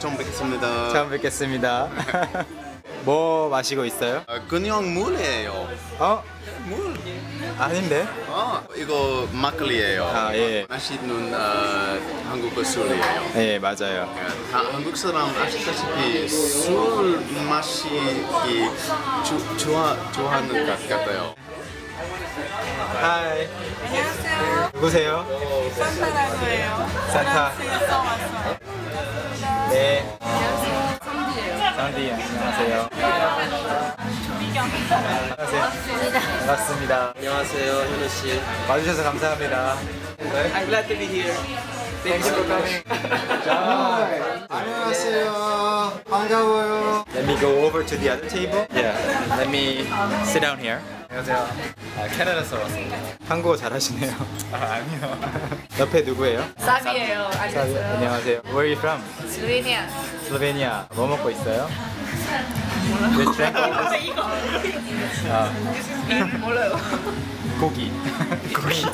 처음 뵙겠습니다. 처음 뵙겠습니다. 뭐 마시고 있어요? 아, 그냥 물이에요. 어? 물. 아닌데? 아, 이거 막걸리예요. 아, 예. 맛있는 어, 한국 술이에요. 네, 맞아요. 다 한국 사람 아시다시피 술 맛이 이 주, 좋아 좋아하는 것 같아요. 하이. 안녕하세요. 누구세요? 산타라고 해요. 산타. 산디 안녕하세요. 안녕하세요. 반갑습니다. 안녕하세요, 현우 씨. 와주셔서 감사합니다. I'm glad to be here. Thank you for coming. 안녕하세요. 반가워요. Let me go over to the other table. Yeah. Let me sit down here. 안녕하세요. 아, 캐나다에서 왔습니다. 한국어 잘하시네요. 아, 아니요. 옆에 누구예요? 사비예요. 안녕하세요. 안녕하세요. Where are you from? 슬로베니아. 슬로베니아. 뭐 먹고 있어요? Which drink? 아, 몰라요. 고기. 고기.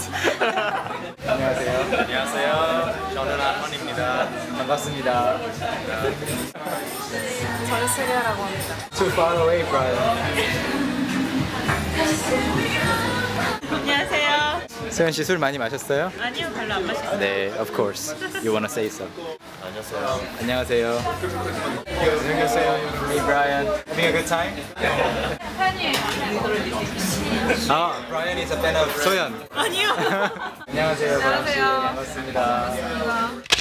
안녕하세요. 안녕하세요. 저는 아헌입니다. 반갑습니다. 저는 세리아라고 합니다. Too far away, Brian. 안녕하세요. 세현 씨술 많이 마셨어요? 아니요, 별로 안 마셨어요. 네, of course. You wanna say so? 안녕하세요. 안녕하세요. 안녕하세요. Hey, Brian. Having a good time? 아, Brian is a fan of 소연. 아니요. 안녕하세요. 안녕하세요. 반갑습니다.